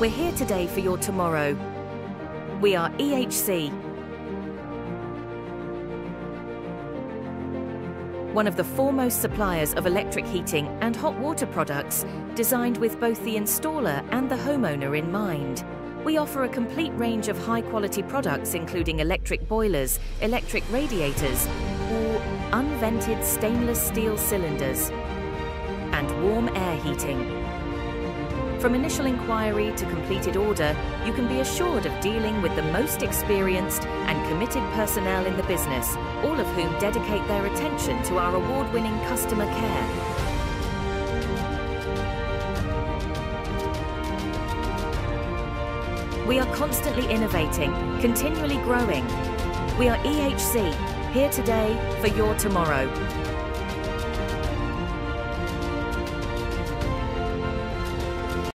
We're here today for your tomorrow. We are EHC, one of the foremost suppliers of electric heating and hot water products designed with both the installer and the homeowner in mind. We offer a complete range of high quality products including electric boilers, electric radiators, or unvented stainless steel cylinders, and warm air heating. From initial inquiry to completed order, you can be assured of dealing with the most experienced and committed personnel in the business, all of whom dedicate their attention to our award-winning customer care. We are constantly innovating, continually growing. We are EHC, here today for your tomorrow.